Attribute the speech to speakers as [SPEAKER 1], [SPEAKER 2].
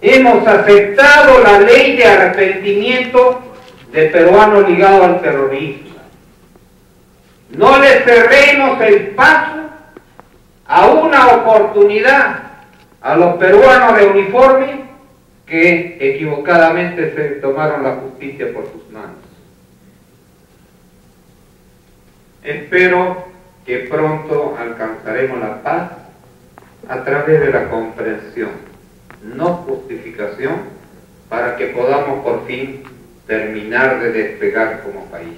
[SPEAKER 1] hemos aceptado la ley de arrepentimiento de peruanos ligados al terrorismo. No le cerremos el paso a una oportunidad a los peruanos de uniforme que equivocadamente se tomaron la justicia por sus manos. Espero que pronto alcanzaremos la paz a través de la comprensión, no justificación, para que podamos por fin terminar de despegar como país.